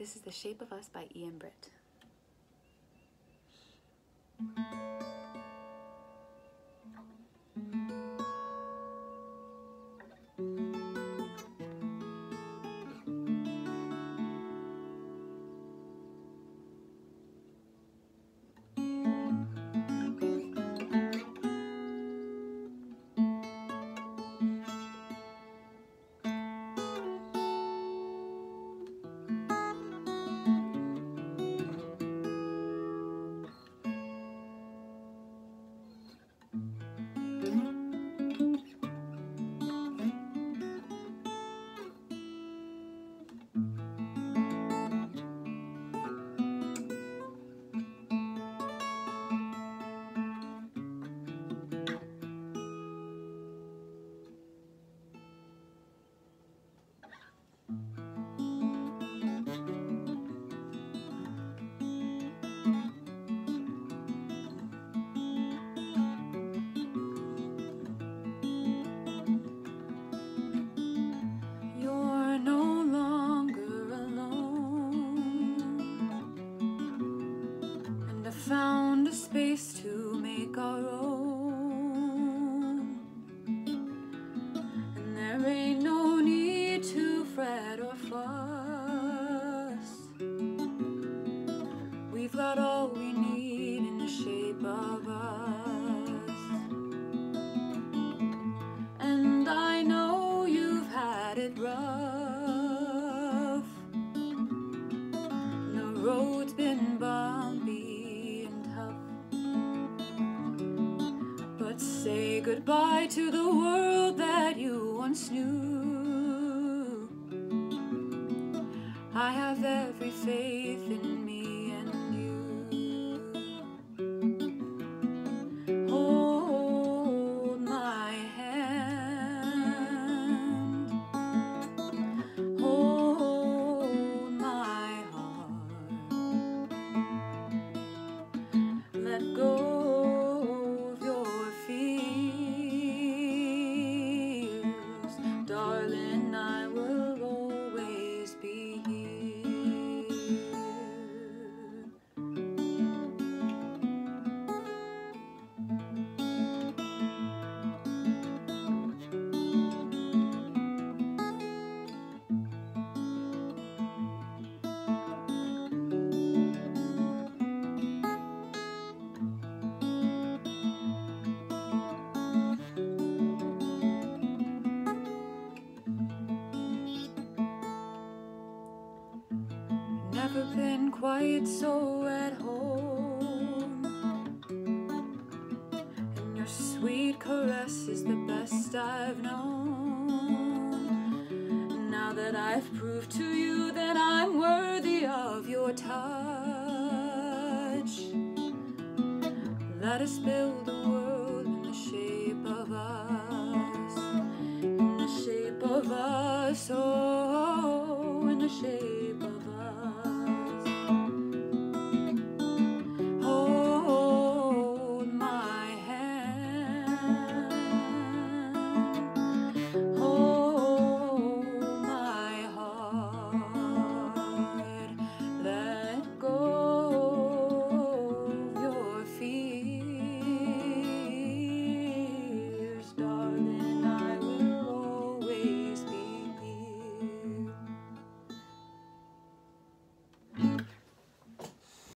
This is The Shape of Us by Ian Britt. Road's been bumpy and tough. But say goodbye to the world that you once knew. I have every faith quite so at home. And your sweet caress is the best I've known. Now that I've proved to you that I'm worthy of your touch, let us build a world